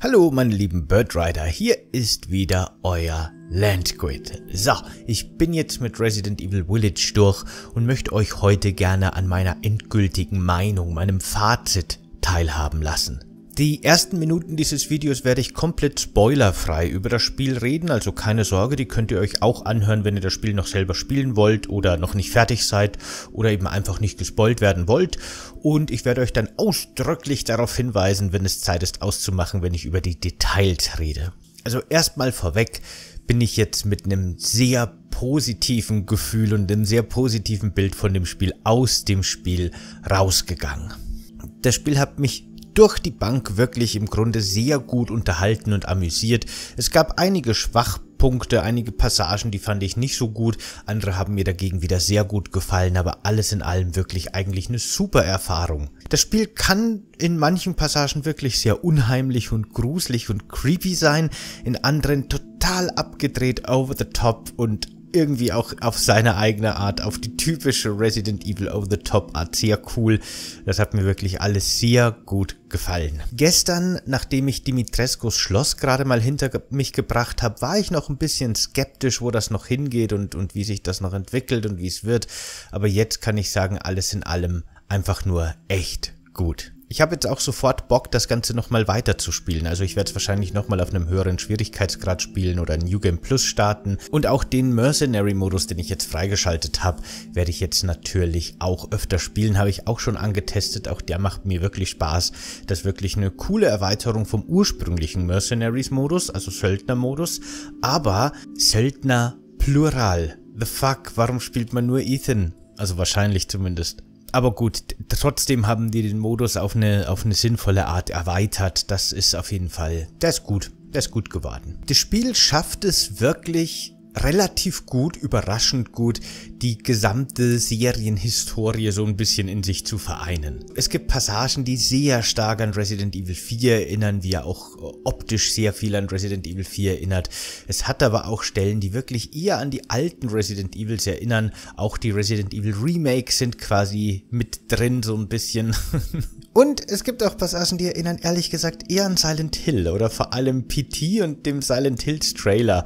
Hallo meine lieben Birdrider, hier ist wieder euer Landgrid. So, ich bin jetzt mit Resident Evil Village durch und möchte euch heute gerne an meiner endgültigen Meinung, meinem Fazit teilhaben lassen. Die ersten Minuten dieses Videos werde ich komplett spoilerfrei über das Spiel reden, also keine Sorge, die könnt ihr euch auch anhören, wenn ihr das Spiel noch selber spielen wollt oder noch nicht fertig seid oder eben einfach nicht gespoilt werden wollt. Und ich werde euch dann ausdrücklich darauf hinweisen, wenn es Zeit ist auszumachen, wenn ich über die Details rede. Also erstmal vorweg bin ich jetzt mit einem sehr positiven Gefühl und einem sehr positiven Bild von dem Spiel aus dem Spiel rausgegangen. Das Spiel hat mich durch die Bank wirklich im Grunde sehr gut unterhalten und amüsiert. Es gab einige Schwachpunkte, einige Passagen, die fand ich nicht so gut, andere haben mir dagegen wieder sehr gut gefallen, aber alles in allem wirklich eigentlich eine super Erfahrung. Das Spiel kann in manchen Passagen wirklich sehr unheimlich und gruselig und creepy sein, in anderen total abgedreht, over the top und irgendwie auch auf seine eigene Art, auf die typische Resident Evil Over-the-Top-Art sehr cool. Das hat mir wirklich alles sehr gut gefallen. Gestern, nachdem ich Dimitrescos Schloss gerade mal hinter mich gebracht habe, war ich noch ein bisschen skeptisch, wo das noch hingeht und, und wie sich das noch entwickelt und wie es wird. Aber jetzt kann ich sagen, alles in allem einfach nur echt gut. Ich habe jetzt auch sofort Bock, das Ganze nochmal weiter zu spielen. Also ich werde es wahrscheinlich nochmal auf einem höheren Schwierigkeitsgrad spielen oder New Game Plus starten. Und auch den Mercenary-Modus, den ich jetzt freigeschaltet habe, werde ich jetzt natürlich auch öfter spielen. Habe ich auch schon angetestet. Auch der macht mir wirklich Spaß. Das ist wirklich eine coole Erweiterung vom ursprünglichen Mercenaries-Modus, also Söldner-Modus. Aber Söldner Plural. The fuck, warum spielt man nur Ethan? Also wahrscheinlich zumindest. Aber gut, trotzdem haben die den Modus auf eine, auf eine sinnvolle Art erweitert. Das ist auf jeden Fall, der ist gut, der ist gut geworden. Das Spiel schafft es wirklich relativ gut, überraschend gut, die gesamte Serienhistorie so ein bisschen in sich zu vereinen. Es gibt Passagen, die sehr stark an Resident Evil 4 erinnern, wie er auch optisch sehr viel an Resident Evil 4 erinnert. Es hat aber auch Stellen, die wirklich eher an die alten Resident Evils erinnern. Auch die Resident Evil Remakes sind quasi mit drin so ein bisschen. Und es gibt auch Passagen, die erinnern ehrlich gesagt eher an Silent Hill oder vor allem PT und dem Silent Hills Trailer.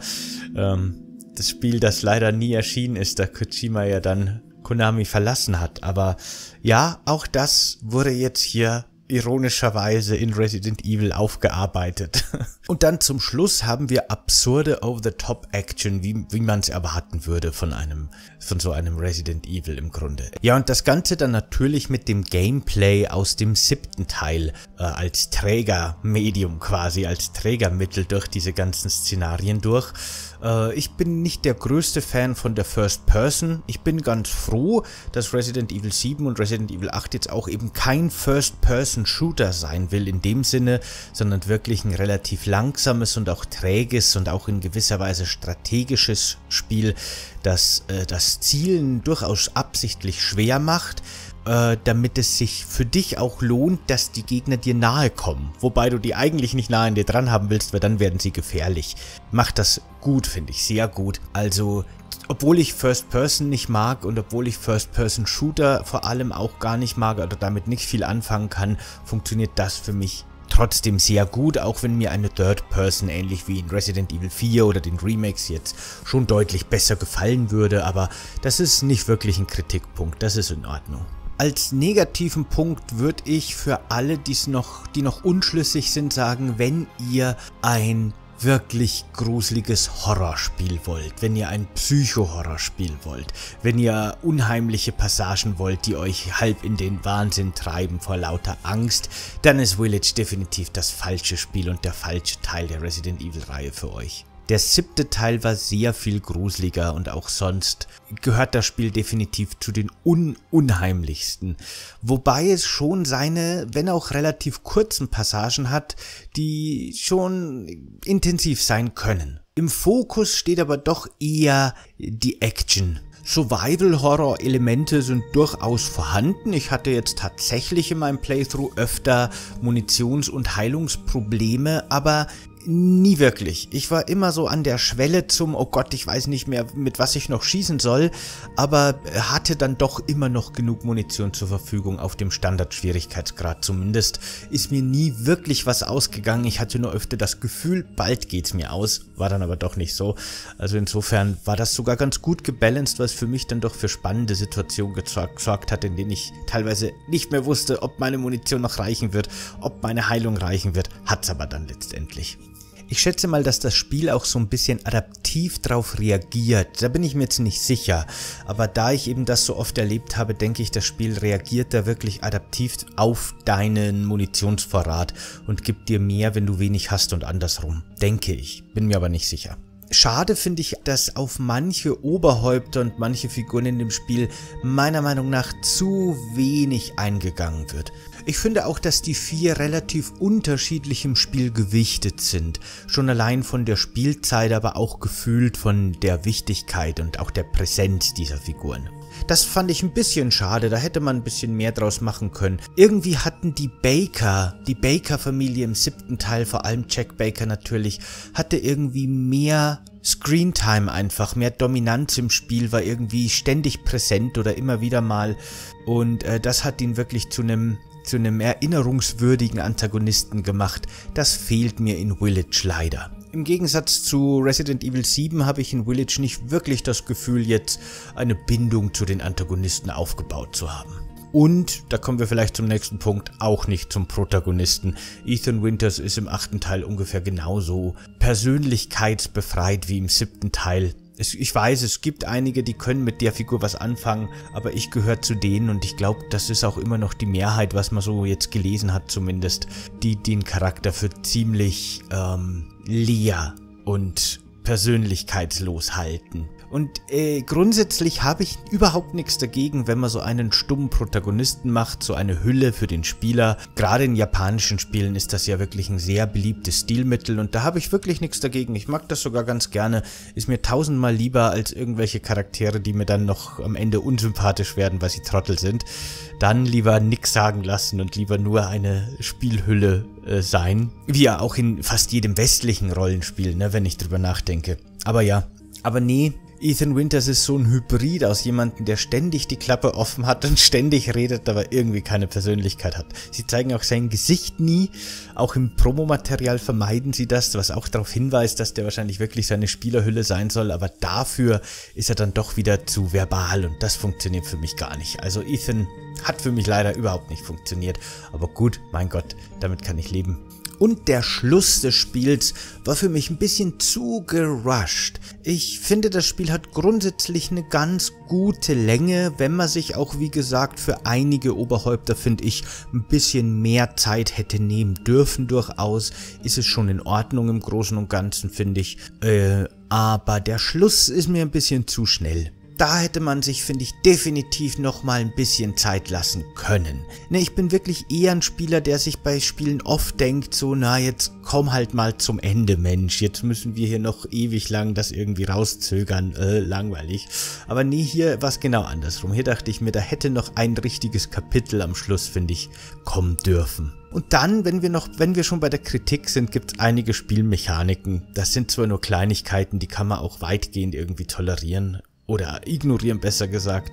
Ähm, das Spiel, das leider nie erschienen ist, da Kojima ja dann Konami verlassen hat. Aber ja, auch das wurde jetzt hier ironischerweise in Resident Evil aufgearbeitet. Und dann zum Schluss haben wir absurde Over-the-Top-Action, wie, wie man es erwarten würde von einem, von so einem Resident Evil im Grunde. Ja, und das Ganze dann natürlich mit dem Gameplay aus dem siebten Teil äh, als Trägermedium quasi, als Trägermittel durch diese ganzen Szenarien durch. Äh, ich bin nicht der größte Fan von der First Person. Ich bin ganz froh, dass Resident Evil 7 und Resident Evil 8 jetzt auch eben kein First Person Shooter sein will in dem Sinne, sondern wirklich ein relativ langsames und auch träges und auch in gewisser Weise strategisches Spiel, das äh, das Zielen durchaus absichtlich schwer macht, äh, damit es sich für dich auch lohnt, dass die Gegner dir nahe kommen. Wobei du die eigentlich nicht nahe an dir dran haben willst, weil dann werden sie gefährlich. Macht das gut, finde ich, sehr gut. Also obwohl ich First Person nicht mag und obwohl ich First Person Shooter vor allem auch gar nicht mag oder damit nicht viel anfangen kann, funktioniert das für mich trotzdem sehr gut, auch wenn mir eine Third Person ähnlich wie in Resident Evil 4 oder den Remakes jetzt schon deutlich besser gefallen würde, aber das ist nicht wirklich ein Kritikpunkt, das ist in Ordnung. Als negativen Punkt würde ich für alle, die's noch, die noch unschlüssig sind, sagen, wenn ihr ein wirklich gruseliges Horrorspiel wollt, wenn ihr ein Psycho-Horrorspiel wollt, wenn ihr unheimliche Passagen wollt, die euch halb in den Wahnsinn treiben vor lauter Angst, dann ist Village definitiv das falsche Spiel und der falsche Teil der Resident Evil Reihe für euch. Der siebte Teil war sehr viel gruseliger und auch sonst gehört das Spiel definitiv zu den un unheimlichsten. Wobei es schon seine, wenn auch relativ kurzen Passagen hat, die schon intensiv sein können. Im Fokus steht aber doch eher die Action Survival-Horror-Elemente sind durchaus vorhanden. Ich hatte jetzt tatsächlich in meinem Playthrough öfter Munitions- und Heilungsprobleme, aber Nie wirklich. Ich war immer so an der Schwelle zum, oh Gott, ich weiß nicht mehr, mit was ich noch schießen soll, aber hatte dann doch immer noch genug Munition zur Verfügung auf dem Standardschwierigkeitsgrad. Zumindest ist mir nie wirklich was ausgegangen. Ich hatte nur öfter das Gefühl, bald geht's mir aus, war dann aber doch nicht so. Also insofern war das sogar ganz gut gebalanced, was für mich dann doch für spannende Situationen gesorgt hat, in denen ich teilweise nicht mehr wusste, ob meine Munition noch reichen wird, ob meine Heilung reichen wird, hat's aber dann letztendlich. Ich schätze mal, dass das Spiel auch so ein bisschen adaptiv drauf reagiert. Da bin ich mir jetzt nicht sicher. Aber da ich eben das so oft erlebt habe, denke ich, das Spiel reagiert da wirklich adaptiv auf deinen Munitionsvorrat und gibt dir mehr, wenn du wenig hast und andersrum. Denke ich. Bin mir aber nicht sicher. Schade finde ich, dass auf manche Oberhäupter und manche Figuren in dem Spiel meiner Meinung nach zu wenig eingegangen wird. Ich finde auch, dass die vier relativ unterschiedlich im Spiel gewichtet sind. Schon allein von der Spielzeit, aber auch gefühlt von der Wichtigkeit und auch der Präsenz dieser Figuren. Das fand ich ein bisschen schade, da hätte man ein bisschen mehr draus machen können. Irgendwie hatten die Baker, die Baker-Familie im siebten Teil, vor allem Jack Baker natürlich, hatte irgendwie mehr Screentime einfach, mehr Dominanz im Spiel, war irgendwie ständig präsent oder immer wieder mal und äh, das hat ihn wirklich zu einem zu einem erinnerungswürdigen Antagonisten gemacht. Das fehlt mir in Village leider. Im Gegensatz zu Resident Evil 7 habe ich in Village nicht wirklich das Gefühl, jetzt eine Bindung zu den Antagonisten aufgebaut zu haben. Und, da kommen wir vielleicht zum nächsten Punkt, auch nicht zum Protagonisten. Ethan Winters ist im achten Teil ungefähr genauso persönlichkeitsbefreit wie im siebten Teil. Es, ich weiß, es gibt einige, die können mit der Figur was anfangen, aber ich gehöre zu denen und ich glaube, das ist auch immer noch die Mehrheit, was man so jetzt gelesen hat zumindest, die den Charakter für ziemlich ähm, leer und persönlichkeitslos halten. Und äh, grundsätzlich habe ich überhaupt nichts dagegen, wenn man so einen stummen Protagonisten macht, so eine Hülle für den Spieler. Gerade in japanischen Spielen ist das ja wirklich ein sehr beliebtes Stilmittel und da habe ich wirklich nichts dagegen. Ich mag das sogar ganz gerne. Ist mir tausendmal lieber als irgendwelche Charaktere, die mir dann noch am Ende unsympathisch werden, weil sie Trottel sind. Dann lieber nix sagen lassen und lieber nur eine Spielhülle äh, sein. Wie ja auch in fast jedem westlichen Rollenspiel, ne, wenn ich drüber nachdenke. Aber ja, aber nee, Ethan Winters ist so ein Hybrid aus jemandem, der ständig die Klappe offen hat und ständig redet, aber irgendwie keine Persönlichkeit hat. Sie zeigen auch sein Gesicht nie. Auch im Promomaterial vermeiden sie das, was auch darauf hinweist, dass der wahrscheinlich wirklich seine Spielerhülle sein soll, aber dafür ist er dann doch wieder zu verbal und das funktioniert für mich gar nicht. Also Ethan hat für mich leider überhaupt nicht funktioniert, aber gut, mein Gott, damit kann ich leben und der Schluss des Spiels war für mich ein bisschen zu gerusht. Ich finde, das Spiel hat grundsätzlich eine ganz gute Länge, wenn man sich auch, wie gesagt, für einige Oberhäupter, finde ich, ein bisschen mehr Zeit hätte nehmen dürfen durchaus, ist es schon in Ordnung im Großen und Ganzen, finde ich. Äh, aber der Schluss ist mir ein bisschen zu schnell da hätte man sich, finde ich, definitiv nochmal ein bisschen Zeit lassen können. Ne, ich bin wirklich eher ein Spieler, der sich bei Spielen oft denkt, so, na, jetzt komm halt mal zum Ende, Mensch. Jetzt müssen wir hier noch ewig lang das irgendwie rauszögern. Äh, langweilig. Aber nee, hier war es genau andersrum. Hier dachte ich mir, da hätte noch ein richtiges Kapitel am Schluss, finde ich, kommen dürfen. Und dann, wenn wir noch, wenn wir schon bei der Kritik sind, gibt es einige Spielmechaniken. Das sind zwar nur Kleinigkeiten, die kann man auch weitgehend irgendwie tolerieren. Oder ignorieren besser gesagt.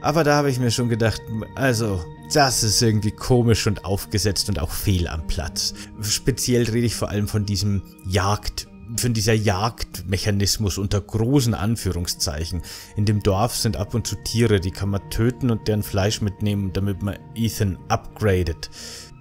Aber da habe ich mir schon gedacht, also, das ist irgendwie komisch und aufgesetzt und auch fehl am Platz. Speziell rede ich vor allem von diesem Jagd von dieser Jagdmechanismus unter großen Anführungszeichen. In dem Dorf sind ab und zu Tiere, die kann man töten und deren Fleisch mitnehmen, damit man Ethan upgradet.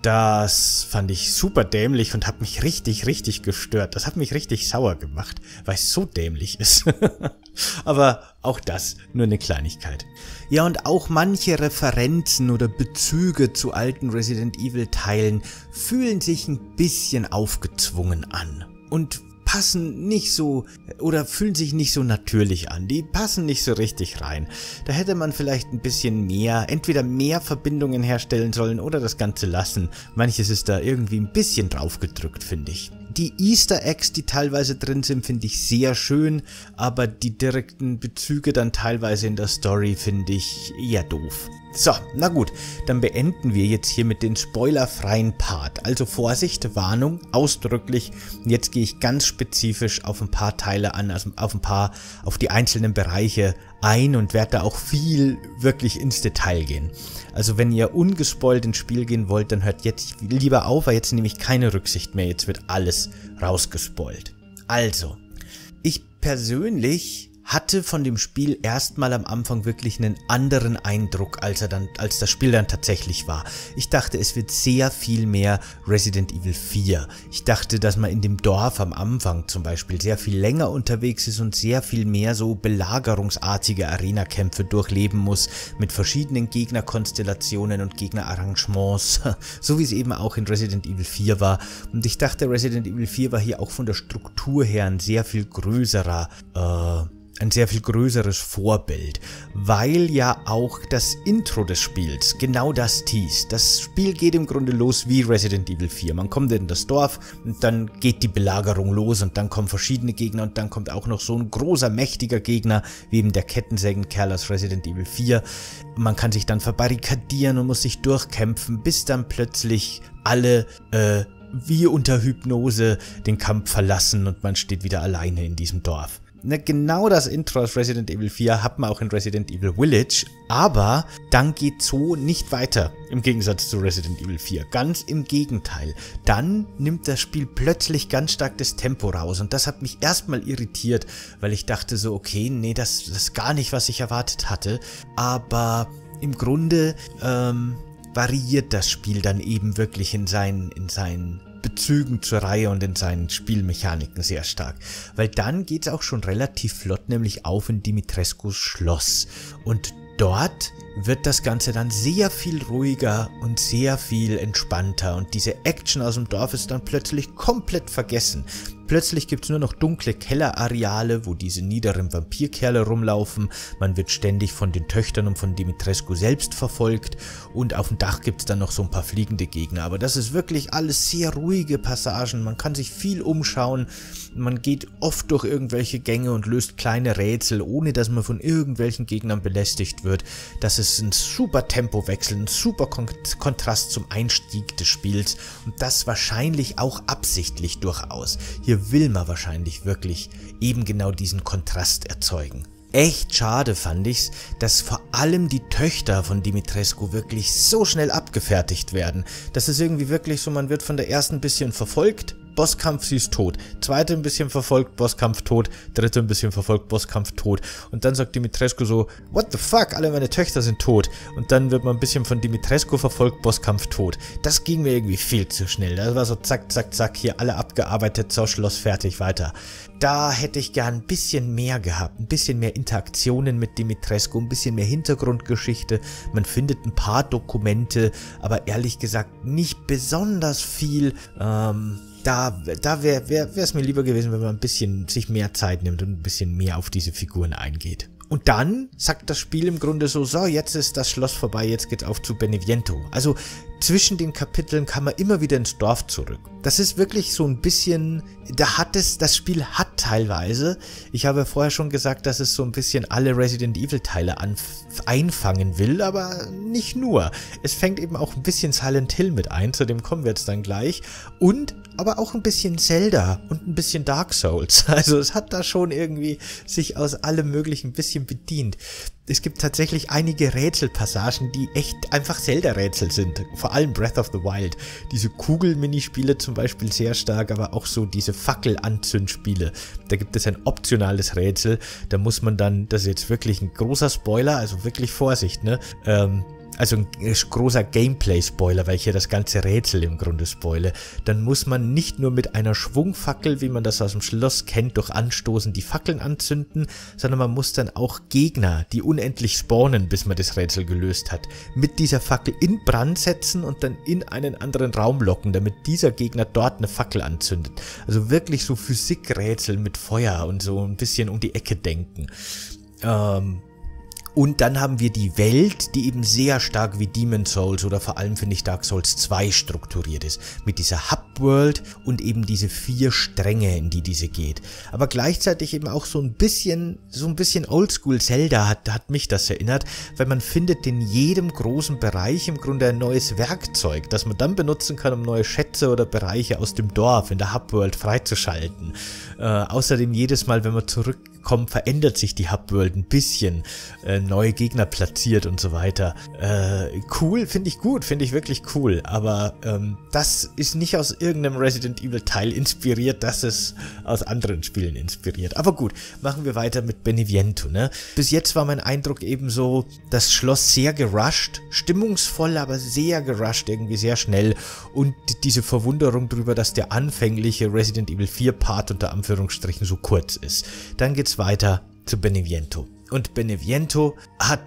Das fand ich super dämlich und hat mich richtig, richtig gestört. Das hat mich richtig sauer gemacht, weil es so dämlich ist. Aber auch das nur eine Kleinigkeit. Ja, und auch manche Referenzen oder Bezüge zu alten Resident Evil Teilen fühlen sich ein bisschen aufgezwungen an. Und passen nicht so oder fühlen sich nicht so natürlich an. Die passen nicht so richtig rein. Da hätte man vielleicht ein bisschen mehr, entweder mehr Verbindungen herstellen sollen oder das Ganze lassen. Manches ist da irgendwie ein bisschen draufgedrückt, finde ich. Die Easter Eggs, die teilweise drin sind, finde ich sehr schön, aber die direkten Bezüge dann teilweise in der Story finde ich eher doof. So, na gut, dann beenden wir jetzt hier mit den spoilerfreien Part. Also Vorsicht, Warnung, ausdrücklich. Jetzt gehe ich ganz spezifisch auf ein paar Teile an, also auf ein paar, auf die einzelnen Bereiche ein und werde da auch viel wirklich ins Detail gehen. Also wenn ihr ungespoilt ins Spiel gehen wollt, dann hört jetzt lieber auf, weil jetzt nehme ich keine Rücksicht mehr. Jetzt wird alles rausgespoilt. Also, ich persönlich hatte von dem Spiel erstmal am Anfang wirklich einen anderen Eindruck, als er dann, als das Spiel dann tatsächlich war. Ich dachte, es wird sehr viel mehr Resident Evil 4. Ich dachte, dass man in dem Dorf am Anfang zum Beispiel sehr viel länger unterwegs ist und sehr viel mehr so belagerungsartige Arena-Kämpfe durchleben muss, mit verschiedenen Gegnerkonstellationen und Gegnerarrangements, so wie es eben auch in Resident Evil 4 war. Und ich dachte, Resident Evil 4 war hier auch von der Struktur her ein sehr viel größerer, äh, ein sehr viel größeres Vorbild, weil ja auch das Intro des Spiels genau das teast. Das Spiel geht im Grunde los wie Resident Evil 4. Man kommt in das Dorf und dann geht die Belagerung los und dann kommen verschiedene Gegner und dann kommt auch noch so ein großer, mächtiger Gegner, wie eben der Kettensägenkerl aus Resident Evil 4. Man kann sich dann verbarrikadieren und muss sich durchkämpfen, bis dann plötzlich alle, äh, wie unter Hypnose den Kampf verlassen und man steht wieder alleine in diesem Dorf. Ne, genau das Intro aus Resident Evil 4 hat man auch in Resident Evil Village, aber dann geht so nicht weiter, im Gegensatz zu Resident Evil 4. Ganz im Gegenteil. Dann nimmt das Spiel plötzlich ganz stark das Tempo raus und das hat mich erstmal irritiert, weil ich dachte so, okay, nee, das, das ist gar nicht, was ich erwartet hatte, aber im Grunde ähm, variiert das Spiel dann eben wirklich in seinen, in seinen Bezügen zur Reihe und in seinen Spielmechaniken sehr stark. Weil dann geht's auch schon relativ flott nämlich auf in Dimitrescus Schloss. Und dort wird das Ganze dann sehr viel ruhiger und sehr viel entspannter und diese Action aus dem Dorf ist dann plötzlich komplett vergessen. Plötzlich gibt's nur noch dunkle Kellerareale, wo diese niederen Vampirkerle rumlaufen. Man wird ständig von den Töchtern und von Dimitrescu selbst verfolgt. Und auf dem Dach gibt's dann noch so ein paar fliegende Gegner. Aber das ist wirklich alles sehr ruhige Passagen. Man kann sich viel umschauen. Man geht oft durch irgendwelche Gänge und löst kleine Rätsel, ohne dass man von irgendwelchen Gegnern belästigt wird. Das ist ein super Tempowechsel, ein super Kon Kontrast zum Einstieg des Spiels. Und das wahrscheinlich auch absichtlich durchaus. Hier will man wahrscheinlich wirklich eben genau diesen Kontrast erzeugen. Echt schade fand ich's, dass vor allem die Töchter von Dimitrescu wirklich so schnell abgefertigt werden. Das ist irgendwie wirklich so, man wird von der ersten bisschen verfolgt, Bosskampf, sie ist tot. Zweite ein bisschen verfolgt, Bosskampf tot. Dritte ein bisschen verfolgt, Bosskampf tot. Und dann sagt Dimitrescu so, what the fuck, alle meine Töchter sind tot. Und dann wird man ein bisschen von Dimitrescu verfolgt, Bosskampf tot. Das ging mir irgendwie viel zu schnell. Das war so zack, zack, zack, hier alle abgearbeitet, so Schloss fertig, weiter. Da hätte ich gern ein bisschen mehr gehabt, ein bisschen mehr Interaktionen mit Dimitrescu, ein bisschen mehr Hintergrundgeschichte. Man findet ein paar Dokumente, aber ehrlich gesagt nicht besonders viel. Ähm, da, da wäre wär, es mir lieber gewesen, wenn man ein bisschen sich mehr Zeit nimmt und ein bisschen mehr auf diese Figuren eingeht. Und dann sagt das Spiel im Grunde so, so, jetzt ist das Schloss vorbei, jetzt geht's auf zu Beneviento. Also zwischen den Kapiteln kann man immer wieder ins Dorf zurück. Das ist wirklich so ein bisschen, da hat es, das Spiel hat teilweise, ich habe vorher schon gesagt, dass es so ein bisschen alle Resident Evil Teile einfangen will, aber nicht nur. Es fängt eben auch ein bisschen Silent Hill mit ein, zu dem kommen wir jetzt dann gleich. Und aber auch ein bisschen Zelda und ein bisschen Dark Souls. Also es hat da schon irgendwie sich aus allem möglichen ein bisschen bedient es gibt tatsächlich einige Rätselpassagen, die echt einfach Zelda-Rätsel sind. Vor allem Breath of the Wild. Diese Kugel-Minispiele zum Beispiel sehr stark, aber auch so diese Fackel-Anzündspiele. Da gibt es ein optionales Rätsel. Da muss man dann, das ist jetzt wirklich ein großer Spoiler, also wirklich Vorsicht, ne? Ähm, also ein großer Gameplay-Spoiler, weil ich hier das ganze Rätsel im Grunde spoile, dann muss man nicht nur mit einer Schwungfackel, wie man das aus dem Schloss kennt, durch Anstoßen die Fackeln anzünden, sondern man muss dann auch Gegner, die unendlich spawnen, bis man das Rätsel gelöst hat, mit dieser Fackel in Brand setzen und dann in einen anderen Raum locken, damit dieser Gegner dort eine Fackel anzündet. Also wirklich so Physikrätsel mit Feuer und so ein bisschen um die Ecke denken. Ähm, Und dann haben wir die Welt, die eben sehr stark wie Demon Souls oder vor allem finde ich Dark Souls 2 strukturiert ist. Mit dieser Hub-World und eben diese vier Stränge, in die diese geht. Aber gleichzeitig eben auch so ein bisschen, so ein bisschen Oldschool Zelda hat, hat mich das erinnert, weil man findet in jedem großen Bereich im Grunde ein neues Werkzeug, das man dann benutzen kann, um neue Schätze oder Bereiche aus dem Dorf in der Hub-World freizuschalten. Äh, außerdem jedes Mal, wenn man zurück kommen, verändert sich die Hub-World ein bisschen, äh, neue Gegner platziert und so weiter. Äh, cool, finde ich gut, finde ich wirklich cool, aber ähm, das ist nicht aus irgendeinem Resident Evil Teil inspiriert, das ist aus anderen Spielen inspiriert. Aber gut, machen wir weiter mit Beneviento, ne? Bis jetzt war mein Eindruck eben so, das Schloss sehr gerusht, stimmungsvoll, aber sehr gerusht, irgendwie sehr schnell und diese Verwunderung darüber, dass der anfängliche Resident Evil 4 Part unter Anführungsstrichen so kurz ist. Dann geht's weiter zu Beneviento. Und Beneviento hat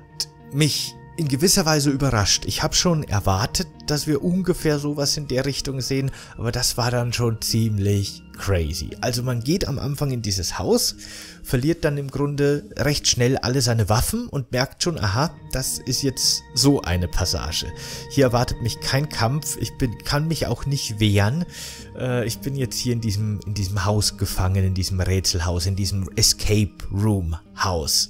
mich in gewisser Weise überrascht. Ich habe schon erwartet, dass wir ungefähr sowas in der Richtung sehen, aber das war dann schon ziemlich crazy. Also man geht am Anfang in dieses Haus, verliert dann im Grunde recht schnell alle seine Waffen und merkt schon, aha, das ist jetzt so eine Passage. Hier erwartet mich kein Kampf, ich bin, kann mich auch nicht wehren. Äh, ich bin jetzt hier in diesem, in diesem Haus gefangen, in diesem Rätselhaus, in diesem Escape Room Haus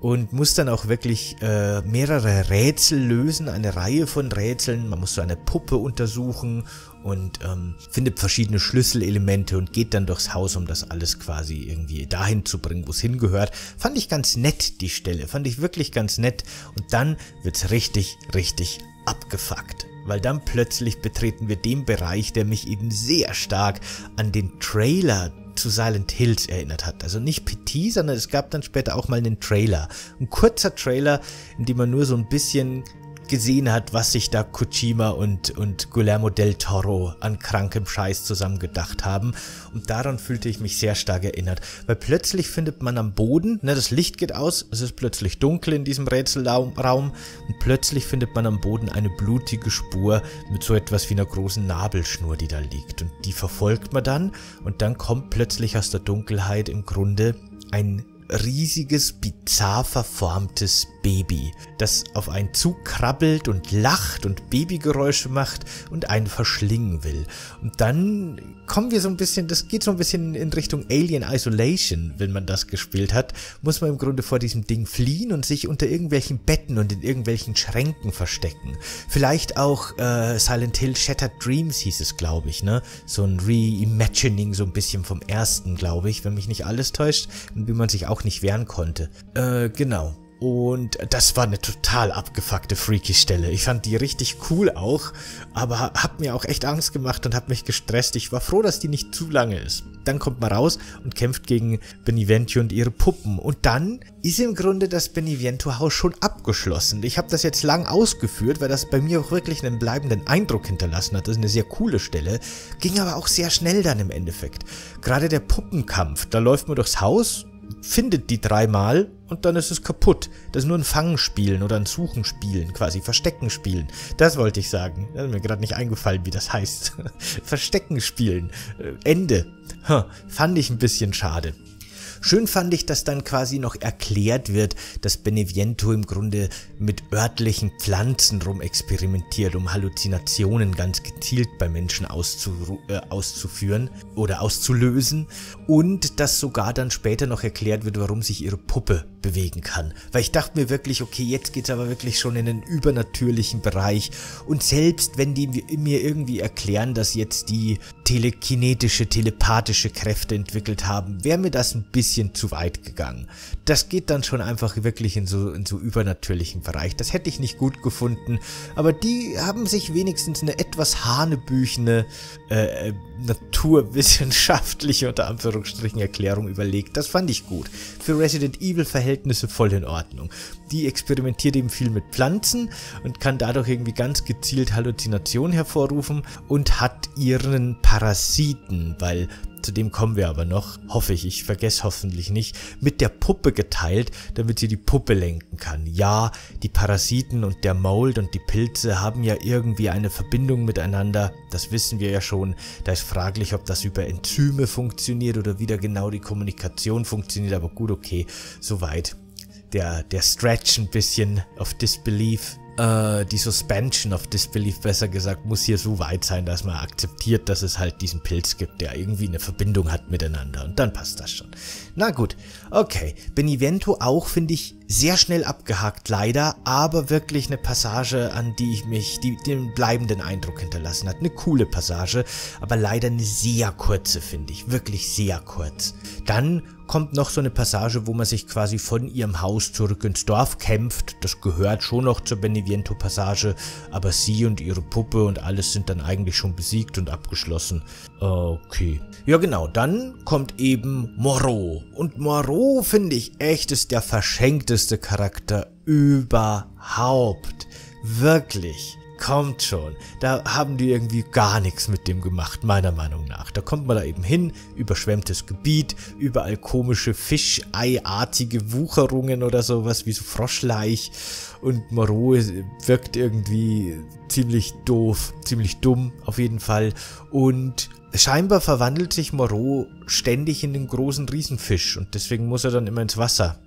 und muss dann auch wirklich äh, mehrere Rätsel lösen, eine Reihe von Rätseln. Man muss so eine Puppe untersuchen und ähm, findet verschiedene Schlüsselelemente und geht dann durchs Haus, um das alles quasi irgendwie dahin zu bringen, wo es hingehört. Fand ich ganz nett, die Stelle. Fand ich wirklich ganz nett. Und dann wird's richtig, richtig abgefuckt. Weil dann plötzlich betreten wir den Bereich, der mich eben sehr stark an den Trailer zu Silent Hills erinnert hat. Also nicht PT, sondern es gab dann später auch mal einen Trailer. Ein kurzer Trailer, in dem man nur so ein bisschen gesehen hat, was sich da Kojima und, und Guillermo del Toro an krankem Scheiß zusammen gedacht haben. Und daran fühlte ich mich sehr stark erinnert. Weil plötzlich findet man am Boden, ne, das Licht geht aus, es ist plötzlich dunkel in diesem Rätselraum und plötzlich findet man am Boden eine blutige Spur mit so etwas wie einer großen Nabelschnur, die da liegt. Und die verfolgt man dann und dann kommt plötzlich aus der Dunkelheit im Grunde ein riesiges, bizarr verformtes Baby, das auf einen zukrabbelt und lacht und Babygeräusche macht und einen verschlingen will. Und dann kommen wir so ein bisschen, das geht so ein bisschen in Richtung Alien Isolation, wenn man das gespielt hat, muss man im Grunde vor diesem Ding fliehen und sich unter irgendwelchen Betten und in irgendwelchen Schränken verstecken. Vielleicht auch äh, Silent Hill Shattered Dreams hieß es, glaube ich, ne? So ein Reimagining so ein bisschen vom ersten, glaube ich, wenn mich nicht alles täuscht, und wie man sich auch nicht wehren konnte. Äh, genau. Und das war eine total abgefuckte Freaky-Stelle. Ich fand die richtig cool auch, aber hat mir auch echt Angst gemacht und hat mich gestresst. Ich war froh, dass die nicht zu lange ist. Dann kommt man raus und kämpft gegen Benevento und ihre Puppen. Und dann ist im Grunde das Benevento-Haus schon abgeschlossen. Ich habe das jetzt lang ausgeführt, weil das bei mir auch wirklich einen bleibenden Eindruck hinterlassen hat. Das ist eine sehr coole Stelle. Ging aber auch sehr schnell dann im Endeffekt. Gerade der Puppenkampf, da läuft man durchs Haus findet die dreimal und dann ist es kaputt. Das ist nur ein Fangenspielen oder ein Suchenspielen, quasi Verstecken spielen. Das wollte ich sagen. Das ist mir gerade nicht eingefallen, wie das heißt. Verstecken spielen. Äh, Ende. Fand ich ein bisschen schade. Schön fand ich, dass dann quasi noch erklärt wird, dass Beneviento im Grunde mit örtlichen Pflanzen rumexperimentiert, um Halluzinationen ganz gezielt bei Menschen äh, auszuführen oder auszulösen und dass sogar dann später noch erklärt wird, warum sich ihre Puppe bewegen kann. Weil ich dachte mir wirklich, okay, jetzt geht's aber wirklich schon in den übernatürlichen Bereich und selbst wenn die mir irgendwie erklären, dass jetzt die telekinetische, telepathische Kräfte entwickelt haben, wäre mir das ein bisschen zu weit gegangen. Das geht dann schon einfach wirklich in so, in so übernatürlichen Bereich. Das hätte ich nicht gut gefunden, aber die haben sich wenigstens eine etwas hanebüchene, äh naturwissenschaftliche, unter Anführungsstrichen, Erklärung überlegt. Das fand ich gut. Für Resident Evil Verhältnisse voll in Ordnung. Die experimentiert eben viel mit Pflanzen und kann dadurch irgendwie ganz gezielt Halluzinationen hervorrufen und hat ihren Parasiten, weil zu dem kommen wir aber noch, hoffe ich, ich vergesse hoffentlich nicht, mit der Puppe geteilt, damit sie die Puppe lenken kann. Ja, die Parasiten und der Mold und die Pilze haben ja irgendwie eine Verbindung miteinander, das wissen wir ja schon. Da ist fraglich, ob das über Enzyme funktioniert oder wie da genau die Kommunikation funktioniert, aber gut, okay, soweit. Der, der Stretch ein bisschen of Disbelief äh, die Suspension of Disbelief, besser gesagt, muss hier so weit sein, dass man akzeptiert, dass es halt diesen Pilz gibt, der irgendwie eine Verbindung hat miteinander. Und dann passt das schon. Na gut, okay. Benevento auch, finde ich, sehr schnell abgehakt, leider, aber wirklich eine Passage, an die ich mich, die den bleibenden Eindruck hinterlassen hat. Eine coole Passage, aber leider eine sehr kurze, finde ich. Wirklich sehr kurz. Dann kommt noch so eine Passage, wo man sich quasi von ihrem Haus zurück ins Dorf kämpft. Das gehört schon noch zur Beneviento-Passage, aber sie und ihre Puppe und alles sind dann eigentlich schon besiegt und abgeschlossen. Okay. Ja genau, dann kommt eben Moreau. Und Moreau, finde ich, echt ist der verschenkteste Charakter überhaupt. Wirklich kommt schon. Da haben die irgendwie gar nichts mit dem gemacht, meiner Meinung nach. Da kommt man da eben hin, überschwemmtes Gebiet, überall komische Fischeiartige Wucherungen oder sowas, wie so Froschleich. Und Moreau wirkt irgendwie ziemlich doof, ziemlich dumm auf jeden Fall. Und scheinbar verwandelt sich Moreau ständig in den großen Riesenfisch und deswegen muss er dann immer ins Wasser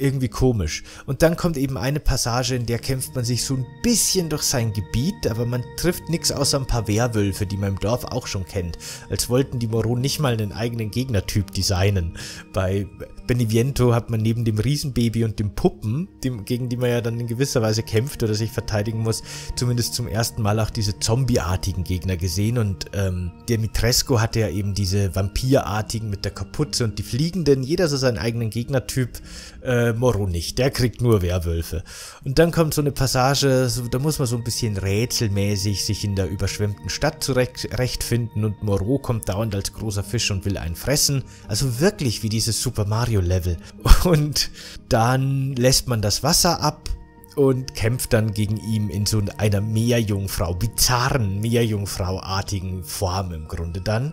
irgendwie komisch. Und dann kommt eben eine Passage, in der kämpft man sich so ein bisschen durch sein Gebiet, aber man trifft nichts außer ein paar Werwölfe, die man im Dorf auch schon kennt. Als wollten die Moro nicht mal einen eigenen Gegnertyp designen. Bei Beneviento hat man neben dem Riesenbaby und dem Puppen, dem, gegen die man ja dann in gewisser Weise kämpft oder sich verteidigen muss, zumindest zum ersten Mal auch diese zombieartigen Gegner gesehen. Und ähm, der Mitresco hatte ja eben diese vampirartigen mit der Kapuze und die Fliegenden, jeder so seinen eigenen Gegnertyp. Äh, Moro nicht, der kriegt nur Werwölfe. Und dann kommt so eine Passage, so, da muss man so ein bisschen rätselmäßig sich in der überschwemmten Stadt zurechtfinden und Moro kommt dauernd als großer Fisch und will einen fressen. Also wirklich wie dieses Super Mario Level. Und dann lässt man das Wasser ab und kämpft dann gegen ihn in so einer Meerjungfrau, bizarren Meerjungfrau-artigen Form im Grunde dann.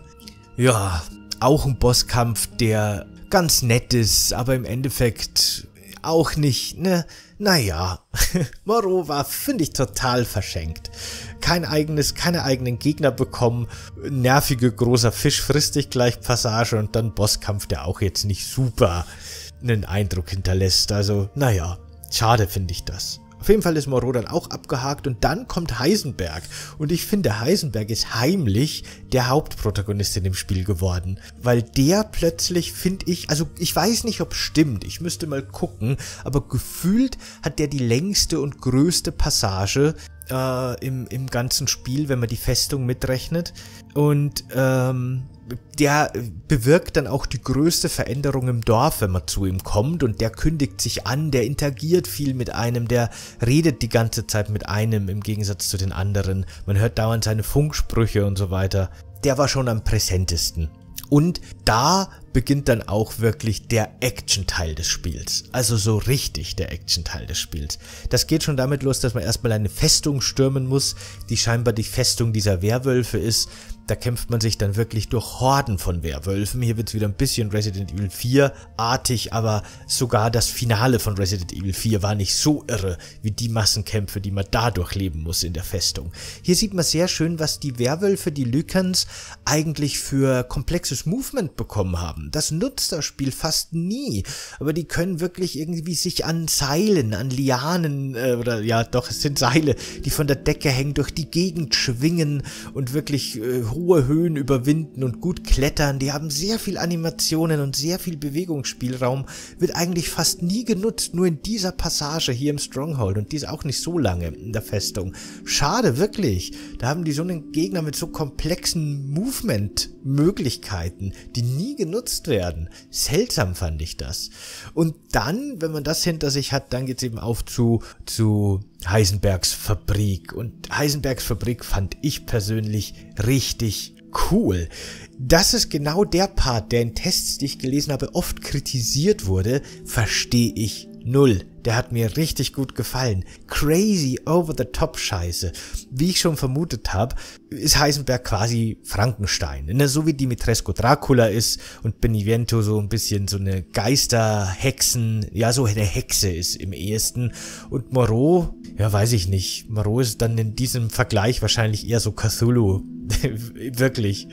Ja, auch ein Bosskampf, der ganz nett ist, aber im Endeffekt auch nicht, ne? Naja, Moro war, finde ich, total verschenkt. Kein eigenes, keine eigenen Gegner bekommen, nervige großer Fisch frisst dich gleich Passage und dann Bosskampf, der auch jetzt nicht super einen Eindruck hinterlässt. Also, naja, schade finde ich das. Auf jeden Fall ist Moreau dann auch abgehakt und dann kommt Heisenberg. Und ich finde, Heisenberg ist heimlich der Hauptprotagonist in dem Spiel geworden. Weil der plötzlich, finde ich, also ich weiß nicht, ob stimmt, ich müsste mal gucken, aber gefühlt hat der die längste und größte Passage äh, im, im ganzen Spiel, wenn man die Festung mitrechnet. Und ähm, der bewirkt dann auch die größte Veränderung im Dorf, wenn man zu ihm kommt und der kündigt sich an, der interagiert viel mit einem, der redet die ganze Zeit mit einem im Gegensatz zu den anderen. Man hört dauernd seine Funksprüche und so weiter. Der war schon am präsentesten. Und da beginnt dann auch wirklich der Action-Teil des Spiels. Also so richtig der Action-Teil des Spiels. Das geht schon damit los, dass man erstmal eine Festung stürmen muss, die scheinbar die Festung dieser Werwölfe ist. Da kämpft man sich dann wirklich durch Horden von Werwölfen. Hier wird es wieder ein bisschen Resident Evil 4 artig, aber sogar das Finale von Resident Evil 4 war nicht so irre wie die Massenkämpfe, die man da durchleben muss in der Festung. Hier sieht man sehr schön, was die Werwölfe, die Lycans, eigentlich für komplexes Movement bekommen haben. Das nutzt das Spiel fast nie, aber die können wirklich irgendwie sich an Seilen, an Lianen, äh, oder ja doch, es sind Seile, die von der Decke hängen, durch die Gegend schwingen und wirklich äh, hohe Höhen überwinden und gut klettern. Die haben sehr viel Animationen und sehr viel Bewegungsspielraum. Wird eigentlich fast nie genutzt, nur in dieser Passage hier im Stronghold und die auch nicht so lange in der Festung. Schade, wirklich. Da haben die so einen Gegner mit so komplexen Movement-Möglichkeiten, die nie genutzt werden. Seltsam fand ich das. Und dann, wenn man das hinter sich hat, dann geht's eben auf zu, zu Heisenbergs Fabrik. Und Heisenbergs Fabrik fand ich persönlich richtig cool. Das ist genau der Part, der in Tests, die ich gelesen habe, oft kritisiert wurde, verstehe ich null. Der hat mir richtig gut gefallen. Crazy, over the top Scheiße. Wie ich schon vermutet habe, ist Heisenberg quasi Frankenstein. Ne? So wie Dimitrescu Dracula ist und Benevento so ein bisschen so eine Geisterhexen, ja so eine Hexe ist im ehesten. Und Moreau, ja weiß ich nicht. Moreau ist dann in diesem Vergleich wahrscheinlich eher so Cthulhu. Wirklich.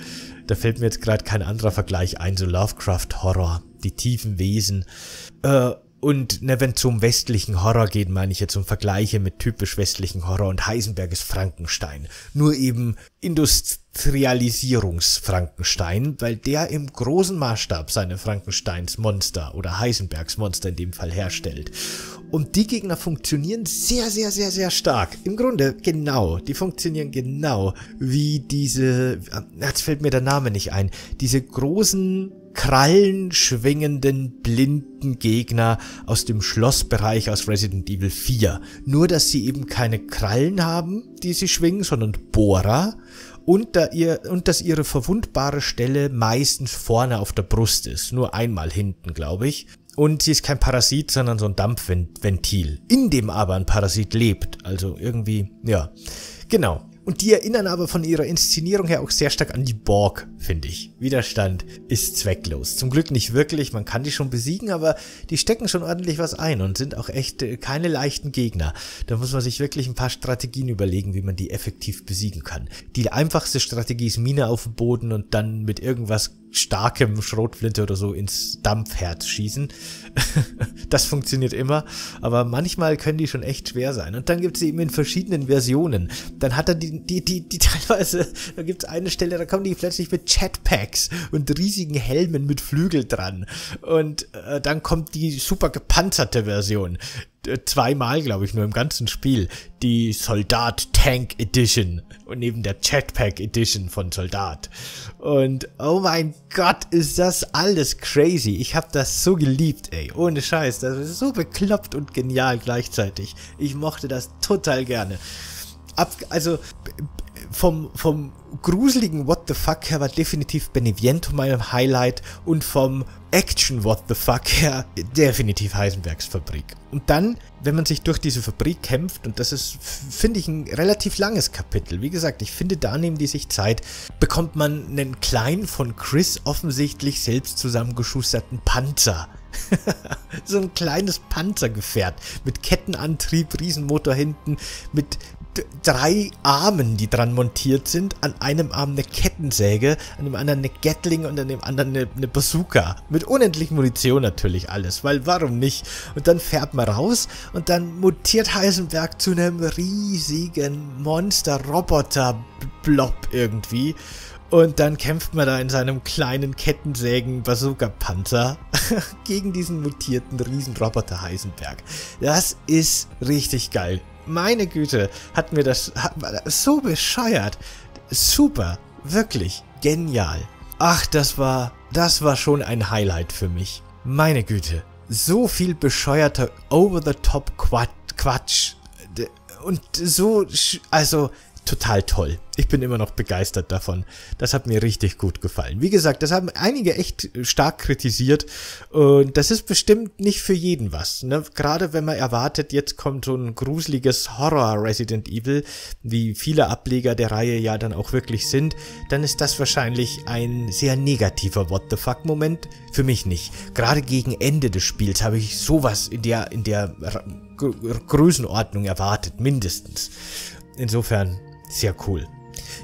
Da fällt mir jetzt gerade kein anderer Vergleich ein, so Lovecraft-Horror, die tiefen Wesen. Äh, Und ne, wenn es um westlichen Horror geht, meine ich jetzt um Vergleiche mit typisch westlichen Horror und Heisenberg ist Frankenstein. Nur eben Industrialisierungs-Frankenstein, weil der im großen Maßstab seine Frankensteins Monster oder Heisenbergs Monster in dem Fall herstellt. Und die Gegner funktionieren sehr, sehr, sehr, sehr stark. Im Grunde genau. Die funktionieren genau wie diese, jetzt fällt mir der Name nicht ein, diese großen Krallen schwingenden blinden Gegner aus dem Schlossbereich aus Resident Evil 4. Nur, dass sie eben keine Krallen haben, die sie schwingen, sondern Bohrer. Und, da ihr, und dass ihre verwundbare Stelle meistens vorne auf der Brust ist. Nur einmal hinten, glaube ich. Und sie ist kein Parasit, sondern so ein Dampfventil, in dem aber ein Parasit lebt. Also irgendwie, ja. Genau. Und die erinnern aber von ihrer Inszenierung her auch sehr stark an die Borg, finde ich. Widerstand ist zwecklos. Zum Glück nicht wirklich, man kann die schon besiegen, aber die stecken schon ordentlich was ein und sind auch echt äh, keine leichten Gegner. Da muss man sich wirklich ein paar Strategien überlegen, wie man die effektiv besiegen kann. Die einfachste Strategie ist Mine auf dem Boden und dann mit irgendwas starkem Schrotflinte oder so ins Dampfherz schießen. das funktioniert immer, aber manchmal können die schon echt schwer sein. Und dann gibt es eben in verschiedenen Versionen. Dann hat er die, die, die, die teilweise, da gibt es eine Stelle, da kommen die plötzlich mit Jetpacks und riesigen Helmen mit Flügel dran. Und äh, dann kommt die super gepanzerte Version zweimal, glaube ich, nur im ganzen Spiel die Soldat Tank Edition und neben der Jetpack Edition von Soldat. Und oh mein Gott, ist das alles crazy. Ich habe das so geliebt, ey. Ohne Scheiß. Das ist so bekloppt und genial gleichzeitig. Ich mochte das total gerne. Ab, also vom, vom gruseligen What the Fuck her war definitiv Beneviento mein Highlight und vom Action What the Fuck her definitiv Heisenbergs Fabrik. Und dann, wenn man sich durch diese Fabrik kämpft, und das ist, finde ich, ein relativ langes Kapitel. Wie gesagt, ich finde, da nehmen die sich Zeit, bekommt man einen kleinen von Chris offensichtlich selbst zusammengeschusterten Panzer. so ein kleines Panzergefährt mit Kettenantrieb, Riesenmotor hinten, mit drei Armen, die dran montiert sind. An einem Arm eine Kettensäge, an dem anderen eine Gatling und an dem anderen eine, eine Bazooka. Mit unendlich Munition natürlich alles, weil warum nicht? Und dann fährt man raus und dann mutiert Heisenberg zu einem riesigen Monster-Roboter-Blob irgendwie. Und dann kämpft man da in seinem kleinen Kettensägen-Bazooka-Panzer gegen diesen mutierten Riesenroboter Heisenberg. Das ist richtig geil. Meine Güte, hat mir das, hat das so bescheuert. Super, wirklich genial. Ach, das war, das war schon ein Highlight für mich. Meine Güte, so viel bescheuerter over-the-top Quatsch. Und so, also total toll. Ich bin immer noch begeistert davon. Das hat mir richtig gut gefallen. Wie gesagt, das haben einige echt stark kritisiert und das ist bestimmt nicht für jeden was. Ne? Gerade wenn man erwartet, jetzt kommt so ein gruseliges Horror Resident Evil, wie viele Ableger der Reihe ja dann auch wirklich sind, dann ist das wahrscheinlich ein sehr negativer What the fuck Moment. Für mich nicht. Gerade gegen Ende des Spiels habe ich sowas in der in der Größenordnung erwartet, mindestens. Insofern sehr cool.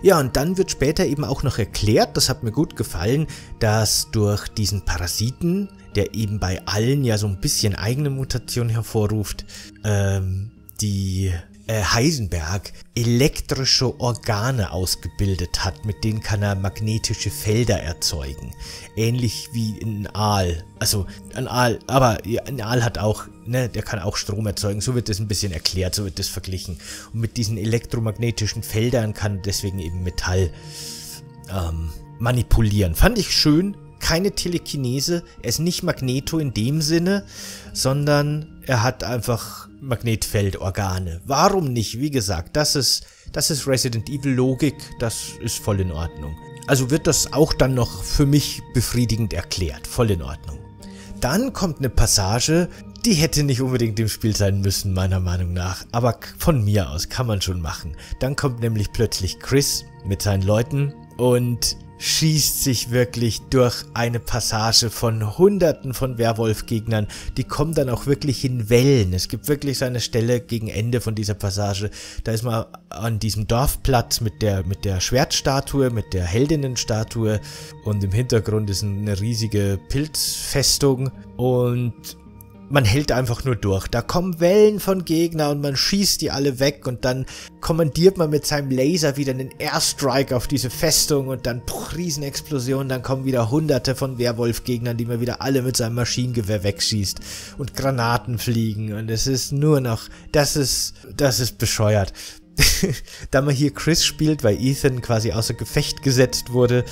Ja, und dann wird später eben auch noch erklärt, das hat mir gut gefallen, dass durch diesen Parasiten, der eben bei allen ja so ein bisschen eigene Mutation hervorruft, ähm, die äh, Heisenberg elektrische Organe ausgebildet hat, mit denen kann er magnetische Felder erzeugen. Ähnlich wie ein Aal. Also ein Aal, aber ein Aal hat auch, ne, der kann auch Strom erzeugen. So wird das ein bisschen erklärt, so wird das verglichen. Und mit diesen elektromagnetischen Feldern kann deswegen eben Metall ähm, manipulieren. Fand ich schön, keine Telekinese, er ist nicht Magneto in dem Sinne, sondern er hat einfach Magnetfeldorgane. Warum nicht? Wie gesagt, das ist, das ist Resident Evil Logik, das ist voll in Ordnung. Also wird das auch dann noch für mich befriedigend erklärt, voll in Ordnung. Dann kommt eine Passage, die hätte nicht unbedingt im Spiel sein müssen, meiner Meinung nach. Aber von mir aus kann man schon machen. Dann kommt nämlich plötzlich Chris mit seinen Leuten und schießt sich wirklich durch eine Passage von hunderten von Werwolf-Gegnern. Die kommen dann auch wirklich in Wellen. Es gibt wirklich so eine Stelle gegen Ende von dieser Passage. Da ist man an diesem Dorfplatz mit der, mit der Schwertstatue, mit der Heldinnenstatue und im Hintergrund ist eine riesige Pilzfestung und man hält einfach nur durch. Da kommen Wellen von Gegner und man schießt die alle weg und dann kommandiert man mit seinem Laser wieder einen Airstrike auf diese Festung und dann pff, Riesenexplosion, dann kommen wieder hunderte von Werwolf-Gegnern, die man wieder alle mit seinem Maschinengewehr wegschießt und Granaten fliegen und es ist nur noch, das ist, das ist bescheuert. da man hier Chris spielt, weil Ethan quasi außer Gefecht gesetzt wurde,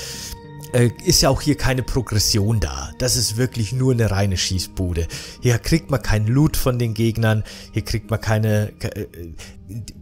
äh, ist ja auch hier keine Progression da. Das ist wirklich nur eine reine Schießbude. Hier kriegt man keinen Loot von den Gegnern, hier kriegt man keine... Äh,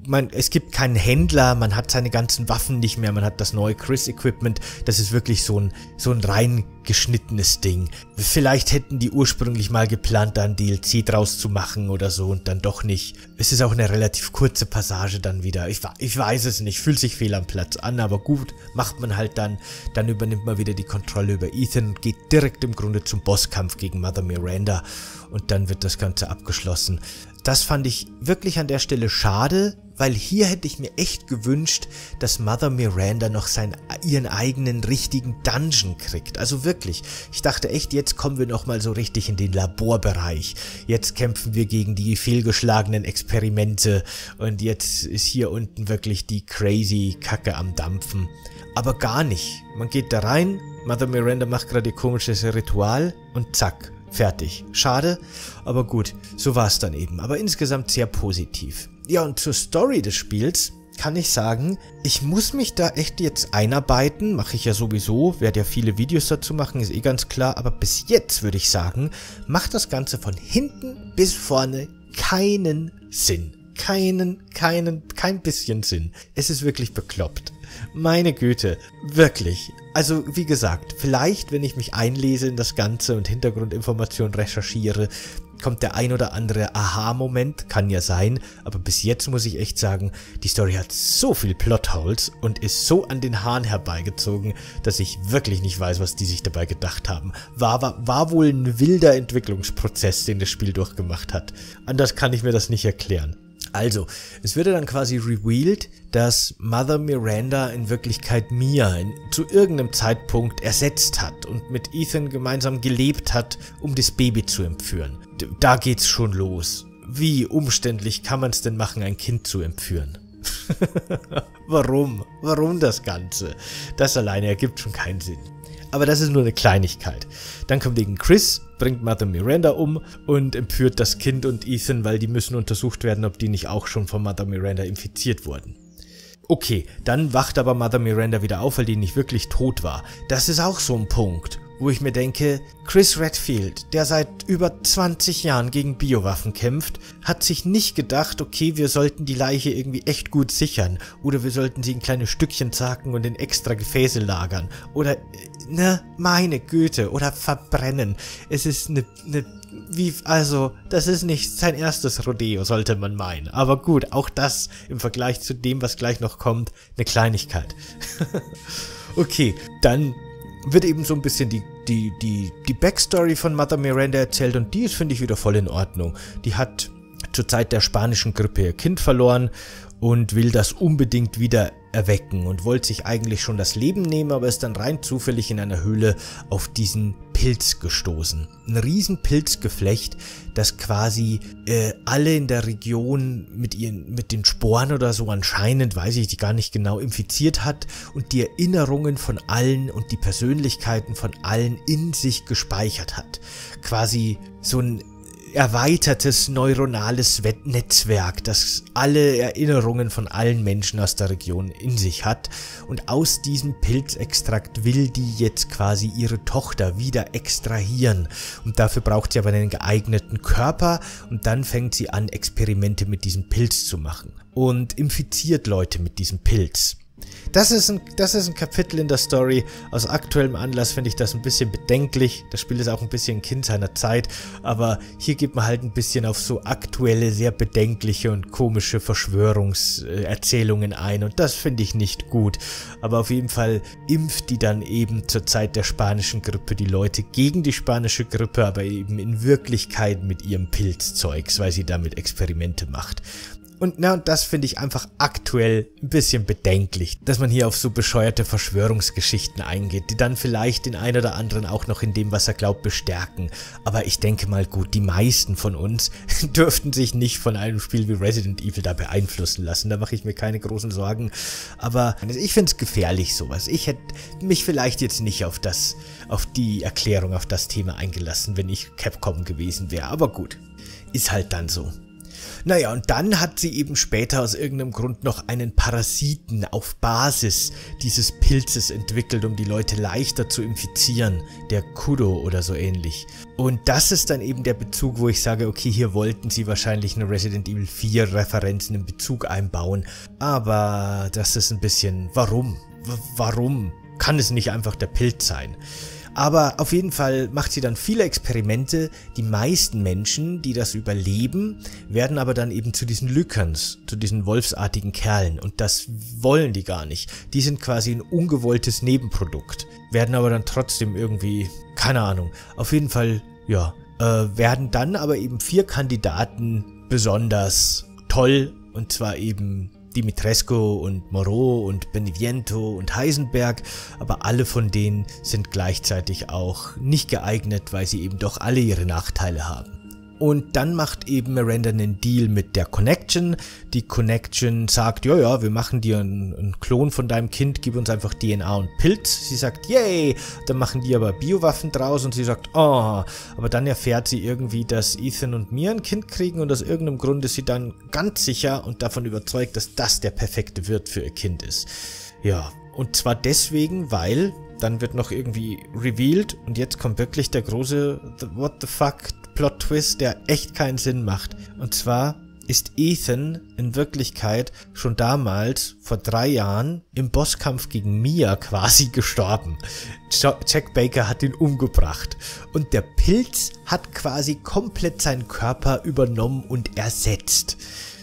man, es gibt keinen Händler, man hat seine ganzen Waffen nicht mehr, man hat das neue Chris-Equipment. Das ist wirklich so ein, so ein rein geschnittenes Ding. Vielleicht hätten die ursprünglich mal geplant, da ein DLC draus zu machen oder so und dann doch nicht. Es ist auch eine relativ kurze Passage dann wieder. Ich, ich weiß es nicht, fühlt sich fehl am Platz an, aber gut, macht man halt dann. Dann übernimmt man wieder die Kontrolle über Ethan und geht direkt im Grunde zum Bosskampf gegen Mother Miranda und dann wird das Ganze abgeschlossen. Das fand ich wirklich an der Stelle schade, weil hier hätte ich mir echt gewünscht, dass Mother Miranda noch seinen, ihren eigenen richtigen Dungeon kriegt. Also wirklich, ich dachte echt, jetzt kommen wir nochmal so richtig in den Laborbereich. Jetzt kämpfen wir gegen die fehlgeschlagenen Experimente und jetzt ist hier unten wirklich die crazy Kacke am Dampfen. Aber gar nicht. Man geht da rein, Mother Miranda macht gerade ihr komisches Ritual und zack, fertig. Schade, aber gut, so war es dann eben. Aber insgesamt sehr positiv. Ja, und zur Story des Spiels kann ich sagen, ich muss mich da echt jetzt einarbeiten, mache ich ja sowieso, werde ja viele Videos dazu machen, ist eh ganz klar, aber bis jetzt würde ich sagen, macht das Ganze von hinten bis vorne keinen Sinn. Keinen, keinen, kein bisschen Sinn. Es ist wirklich bekloppt. Meine Güte, wirklich. Also wie gesagt, vielleicht, wenn ich mich einlese in das Ganze und Hintergrundinformationen recherchiere, kommt der ein oder andere Aha-Moment, kann ja sein, aber bis jetzt muss ich echt sagen, die Story hat so viel Plotholes und ist so an den Haaren herbeigezogen, dass ich wirklich nicht weiß, was die sich dabei gedacht haben. War, war, war wohl ein wilder Entwicklungsprozess, den das Spiel durchgemacht hat. Anders kann ich mir das nicht erklären. Also, es würde dann quasi revealed, dass Mother Miranda in Wirklichkeit Mia in, zu irgendeinem Zeitpunkt ersetzt hat und mit Ethan gemeinsam gelebt hat, um das Baby zu entführen. Da geht's schon los. Wie umständlich kann man es denn machen, ein Kind zu entführen? Warum? Warum das Ganze? Das alleine ergibt schon keinen Sinn. Aber das ist nur eine Kleinigkeit. Dann kommt wegen Chris, bringt Mother Miranda um und entführt das Kind und Ethan, weil die müssen untersucht werden, ob die nicht auch schon von Mother Miranda infiziert wurden. Okay, dann wacht aber Mother Miranda wieder auf, weil die nicht wirklich tot war. Das ist auch so ein Punkt wo ich mir denke, Chris Redfield, der seit über 20 Jahren gegen Biowaffen kämpft, hat sich nicht gedacht, okay, wir sollten die Leiche irgendwie echt gut sichern oder wir sollten sie in kleine Stückchen zacken und in extra Gefäße lagern oder, ne, meine Güte, oder verbrennen. Es ist ne, ne, wie, also, das ist nicht sein erstes Rodeo, sollte man meinen. Aber gut, auch das im Vergleich zu dem, was gleich noch kommt, eine Kleinigkeit. okay, dann wird eben so ein bisschen die, die, die, die Backstory von Mother Miranda erzählt und die ist, finde ich, wieder voll in Ordnung. Die hat zur Zeit der spanischen Grippe ihr Kind verloren und will das unbedingt wieder erwecken und wollte sich eigentlich schon das Leben nehmen, aber ist dann rein zufällig in einer Höhle auf diesen Pilz gestoßen. Ein riesen Pilzgeflecht, das quasi äh, alle in der Region mit ihren mit den Sporen oder so anscheinend, weiß ich die gar nicht genau, infiziert hat und die Erinnerungen von allen und die Persönlichkeiten von allen in sich gespeichert hat. Quasi so ein erweitertes neuronales Netzwerk, das alle Erinnerungen von allen Menschen aus der Region in sich hat. Und aus diesem Pilzextrakt will die jetzt quasi ihre Tochter wieder extrahieren. Und dafür braucht sie aber einen geeigneten Körper und dann fängt sie an, Experimente mit diesem Pilz zu machen. Und infiziert Leute mit diesem Pilz. Das ist, ein, das ist ein Kapitel in der Story. Aus aktuellem Anlass finde ich das ein bisschen bedenklich. Das Spiel ist auch ein bisschen ein Kind seiner Zeit. Aber hier geht man halt ein bisschen auf so aktuelle, sehr bedenkliche und komische Verschwörungserzählungen ein. Und das finde ich nicht gut. Aber auf jeden Fall impft die dann eben zur Zeit der spanischen Grippe die Leute gegen die spanische Grippe, aber eben in Wirklichkeit mit ihrem Pilzzeugs, weil sie damit Experimente macht. Und na, und das finde ich einfach aktuell ein bisschen bedenklich, dass man hier auf so bescheuerte Verschwörungsgeschichten eingeht, die dann vielleicht den einen oder anderen auch noch in dem, was er glaubt, bestärken. Aber ich denke mal gut, die meisten von uns dürften sich nicht von einem Spiel wie Resident Evil da beeinflussen lassen. Da mache ich mir keine großen Sorgen. Aber ich finde es gefährlich sowas. Ich hätte mich vielleicht jetzt nicht auf das, auf die Erklärung, auf das Thema eingelassen, wenn ich Capcom gewesen wäre. Aber gut, ist halt dann so. Naja, und dann hat sie eben später aus irgendeinem Grund noch einen Parasiten auf Basis dieses Pilzes entwickelt, um die Leute leichter zu infizieren. Der Kudo oder so ähnlich. Und das ist dann eben der Bezug, wo ich sage, okay, hier wollten sie wahrscheinlich eine Resident Evil 4 Referenzen im Bezug einbauen. Aber das ist ein bisschen, warum? W warum? Kann es nicht einfach der Pilz sein? Aber auf jeden Fall macht sie dann viele Experimente. Die meisten Menschen, die das überleben, werden aber dann eben zu diesen Lückens, zu diesen wolfsartigen Kerlen. Und das wollen die gar nicht. Die sind quasi ein ungewolltes Nebenprodukt. Werden aber dann trotzdem irgendwie, keine Ahnung, auf jeden Fall, ja, äh, werden dann aber eben vier Kandidaten besonders toll. Und zwar eben Dimitrescu und Moreau und Beneviento und Heisenberg, aber alle von denen sind gleichzeitig auch nicht geeignet, weil sie eben doch alle ihre Nachteile haben. Und dann macht eben Miranda einen Deal mit der Connection. Die Connection sagt, ja, ja, wir machen dir einen, einen, Klon von deinem Kind, gib uns einfach DNA und Pilz. Sie sagt, yay, dann machen die aber Biowaffen draus und sie sagt, oh, aber dann erfährt sie irgendwie, dass Ethan und mir ein Kind kriegen und aus irgendeinem Grund ist sie dann ganz sicher und davon überzeugt, dass das der perfekte Wirt für ihr Kind ist. Ja, und zwar deswegen, weil dann wird noch irgendwie revealed und jetzt kommt wirklich der große What the fuck Plot-Twist, der echt keinen Sinn macht. Und zwar ist Ethan in Wirklichkeit schon damals, vor drei Jahren, im Bosskampf gegen Mia quasi gestorben. Jack Baker hat ihn umgebracht. Und der Pilz hat quasi komplett seinen Körper übernommen und ersetzt.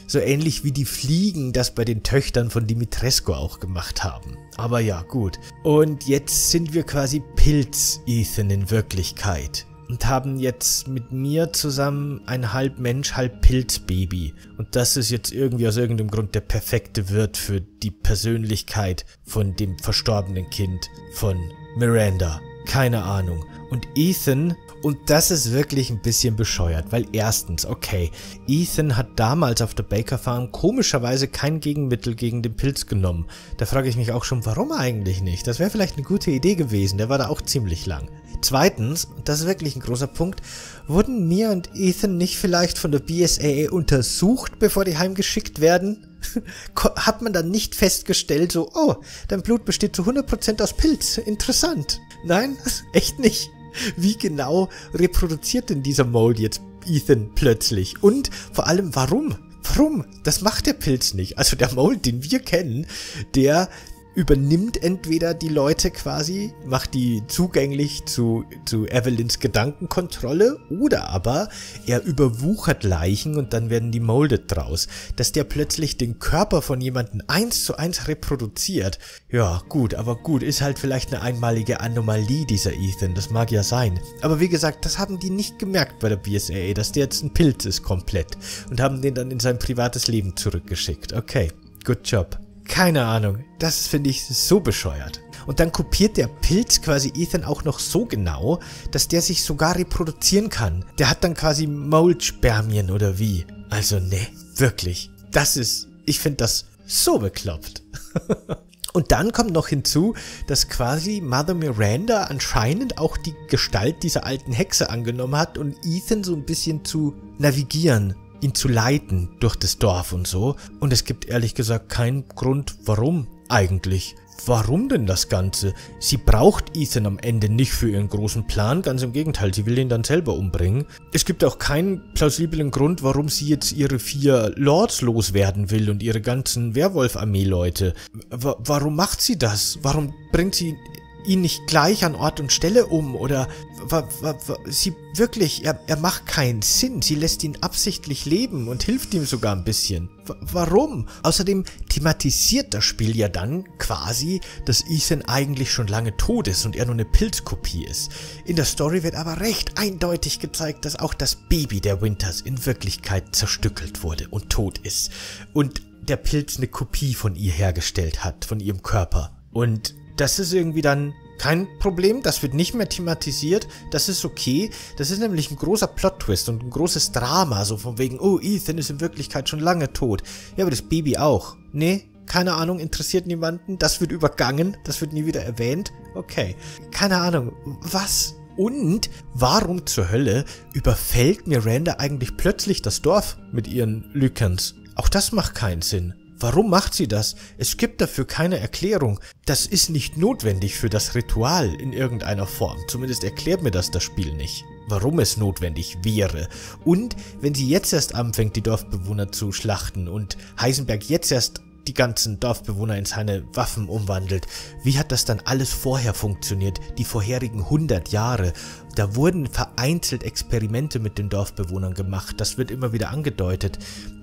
So ähnlich wie die Fliegen das bei den Töchtern von Dimitrescu auch gemacht haben. Aber ja, gut. Und jetzt sind wir quasi Pilz-Ethan in Wirklichkeit und haben jetzt mit mir zusammen ein halb Mensch, halb Pilzbaby. Und das ist jetzt irgendwie aus irgendeinem Grund der perfekte Wirt für die Persönlichkeit von dem verstorbenen Kind von Miranda. Keine Ahnung. Und Ethan, und das ist wirklich ein bisschen bescheuert, weil erstens, okay, Ethan hat damals auf der Baker Farm komischerweise kein Gegenmittel gegen den Pilz genommen. Da frage ich mich auch schon, warum eigentlich nicht? Das wäre vielleicht eine gute Idee gewesen, der war da auch ziemlich lang. Zweitens, das ist wirklich ein großer Punkt, wurden Mia und Ethan nicht vielleicht von der BSAA untersucht, bevor die heimgeschickt werden? Hat man dann nicht festgestellt, so, oh, dein Blut besteht zu 100% aus Pilz. Interessant. Nein, echt nicht. Wie genau reproduziert denn dieser Mold jetzt Ethan plötzlich? Und vor allem, warum? Warum? Das macht der Pilz nicht. Also der Mold, den wir kennen, der übernimmt entweder die Leute quasi, macht die zugänglich zu, zu Evelyns Gedankenkontrolle oder aber er überwuchert Leichen und dann werden die molded draus. Dass der plötzlich den Körper von jemandem eins zu eins reproduziert, ja gut, aber gut, ist halt vielleicht eine einmalige Anomalie dieser Ethan, das mag ja sein. Aber wie gesagt, das haben die nicht gemerkt bei der BSAA, dass der jetzt ein Pilz ist komplett und haben den dann in sein privates Leben zurückgeschickt. Okay, good job. Keine Ahnung. Das finde ich so bescheuert. Und dann kopiert der Pilz quasi Ethan auch noch so genau, dass der sich sogar reproduzieren kann. Der hat dann quasi Moldspermien oder wie. Also ne, wirklich. Das ist, ich finde das so bekloppt. Und dann kommt noch hinzu, dass quasi Mother Miranda anscheinend auch die Gestalt dieser alten Hexe angenommen hat und Ethan so ein bisschen zu navigieren ihn zu leiten durch das Dorf und so. Und es gibt ehrlich gesagt keinen Grund, warum eigentlich. Warum denn das Ganze? Sie braucht Ethan am Ende nicht für ihren großen Plan, ganz im Gegenteil, sie will ihn dann selber umbringen. Es gibt auch keinen plausiblen Grund, warum sie jetzt ihre vier Lords loswerden will und ihre ganzen Werwolf-Armee-Leute. Warum macht sie das? Warum bringt sie ihn nicht gleich an Ort und Stelle um oder sie wirklich, er, er macht keinen Sinn. Sie lässt ihn absichtlich leben und hilft ihm sogar ein bisschen. W warum? Außerdem thematisiert das Spiel ja dann quasi, dass Ethan eigentlich schon lange tot ist und er nur eine Pilzkopie ist. In der Story wird aber recht eindeutig gezeigt, dass auch das Baby der Winters in Wirklichkeit zerstückelt wurde und tot ist. Und der Pilz eine Kopie von ihr hergestellt hat, von ihrem Körper. Und das ist irgendwie dann kein Problem, das wird nicht mehr thematisiert, das ist okay. Das ist nämlich ein großer Plot-Twist und ein großes Drama, so von wegen, oh, Ethan ist in Wirklichkeit schon lange tot. Ja, aber das Baby auch. Nee, keine Ahnung, interessiert niemanden, das wird übergangen, das wird nie wieder erwähnt. Okay, keine Ahnung, was? Und warum zur Hölle überfällt Miranda eigentlich plötzlich das Dorf mit ihren Lykans? Auch das macht keinen Sinn. Warum macht sie das? Es gibt dafür keine Erklärung. Das ist nicht notwendig für das Ritual in irgendeiner Form. Zumindest erklärt mir das das Spiel nicht. Warum es notwendig wäre. Und wenn sie jetzt erst anfängt, die Dorfbewohner zu schlachten und Heisenberg jetzt erst die ganzen Dorfbewohner in seine Waffen umwandelt. Wie hat das dann alles vorher funktioniert, die vorherigen 100 Jahre? Da wurden vereinzelt Experimente mit den Dorfbewohnern gemacht, das wird immer wieder angedeutet.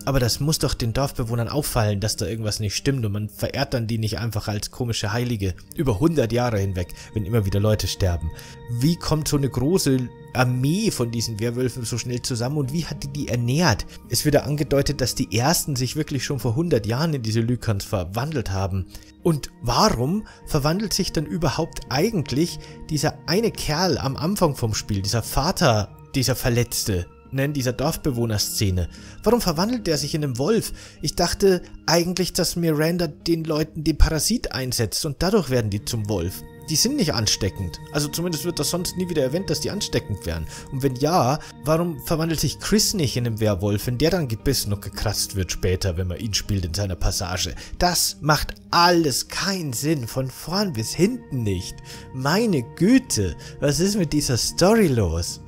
Aber das muss doch den Dorfbewohnern auffallen, dass da irgendwas nicht stimmt und man verehrt dann die nicht einfach als komische Heilige über 100 Jahre hinweg, wenn immer wieder Leute sterben. Wie kommt so eine große Armee von diesen Werwölfen so schnell zusammen und wie hat die die ernährt? Es wird ja angedeutet, dass die ersten sich wirklich schon vor 100 Jahren in diese Lykans verwandelt haben. Und warum verwandelt sich dann überhaupt eigentlich dieser eine Kerl am Anfang vom Spiel, dieser Vater, dieser Verletzte, nennen dieser Dorfbewohner-Szene. Warum verwandelt er sich in einen Wolf? Ich dachte eigentlich, dass Miranda den Leuten den Parasit einsetzt und dadurch werden die zum Wolf die sind nicht ansteckend. Also zumindest wird das sonst nie wieder erwähnt, dass die ansteckend wären. Und wenn ja, warum verwandelt sich Chris nicht in einen Werwolf, wenn der dann gebissen und gekratzt wird später, wenn man ihn spielt in seiner Passage? Das macht alles keinen Sinn, von vorn bis hinten nicht. Meine Güte, was ist mit dieser Story los?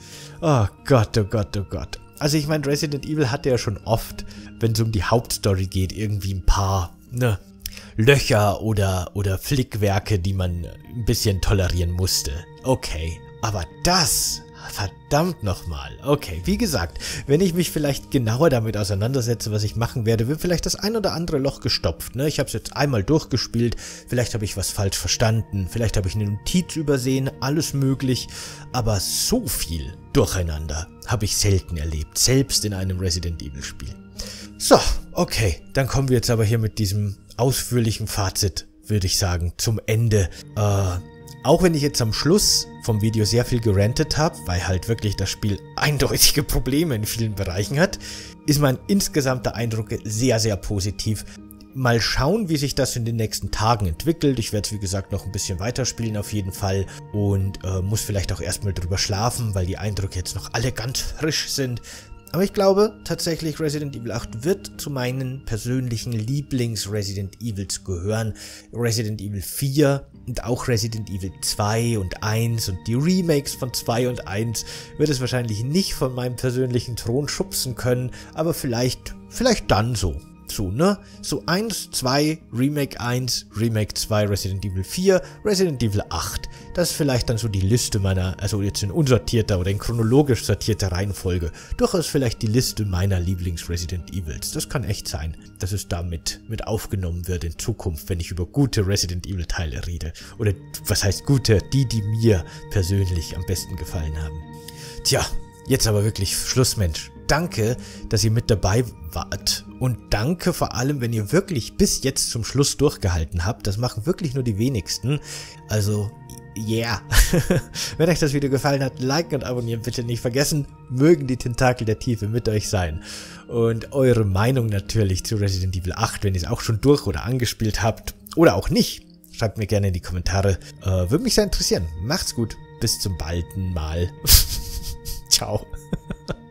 Oh Gott, oh Gott, oh Gott. Also ich meine, Resident Evil hatte ja schon oft, wenn es um die Hauptstory geht, irgendwie ein paar, ne, Löcher oder, oder Flickwerke, die man ein bisschen tolerieren musste. Okay, aber das Verdammt nochmal. Okay, wie gesagt, wenn ich mich vielleicht genauer damit auseinandersetze, was ich machen werde, wird vielleicht das ein oder andere Loch gestopft. Ne? Ich habe es jetzt einmal durchgespielt, vielleicht habe ich was falsch verstanden, vielleicht habe ich eine Notiz übersehen, alles möglich. Aber so viel Durcheinander habe ich selten erlebt, selbst in einem Resident Evil Spiel. So, okay, dann kommen wir jetzt aber hier mit diesem ausführlichen Fazit, würde ich sagen, zum Ende. Äh, auch wenn ich jetzt am Schluss vom Video sehr viel gerantet habe, weil halt wirklich das Spiel eindeutige Probleme in vielen Bereichen hat, ist mein insgesamter Eindruck sehr, sehr positiv. Mal schauen, wie sich das in den nächsten Tagen entwickelt. Ich werde wie gesagt noch ein bisschen weiterspielen auf jeden Fall und äh, muss vielleicht auch erstmal drüber schlafen, weil die Eindrücke jetzt noch alle ganz frisch sind. Aber ich glaube tatsächlich, Resident Evil 8 wird zu meinen persönlichen Lieblings-Resident Evils gehören. Resident Evil 4 und auch Resident Evil 2 und 1 und die Remakes von 2 und 1 wird es wahrscheinlich nicht von meinem persönlichen Thron schubsen können, aber vielleicht, vielleicht dann so zu, ne? So 1, 2, Remake 1, Remake 2, Resident Evil 4, Resident Evil 8. Das ist vielleicht dann so die Liste meiner, also jetzt in unsortierter oder in chronologisch sortierter Reihenfolge, durchaus vielleicht die Liste meiner Lieblings-Resident Evils. Das kann echt sein, dass es damit mit aufgenommen wird in Zukunft, wenn ich über gute Resident Evil Teile rede. Oder was heißt gute? Die, die mir persönlich am besten gefallen haben. Tja, jetzt aber wirklich Schluss, Mensch. Danke, dass ihr mit dabei wart. Und danke vor allem, wenn ihr wirklich bis jetzt zum Schluss durchgehalten habt. Das machen wirklich nur die wenigsten. Also, yeah. wenn euch das Video gefallen hat, liken und abonnieren bitte nicht vergessen. Mögen die Tentakel der Tiefe mit euch sein. Und eure Meinung natürlich zu Resident Evil 8, wenn ihr es auch schon durch oder angespielt habt. Oder auch nicht. Schreibt mir gerne in die Kommentare. Äh, würde mich sehr interessieren. Macht's gut. Bis zum balden Mal. Ciao.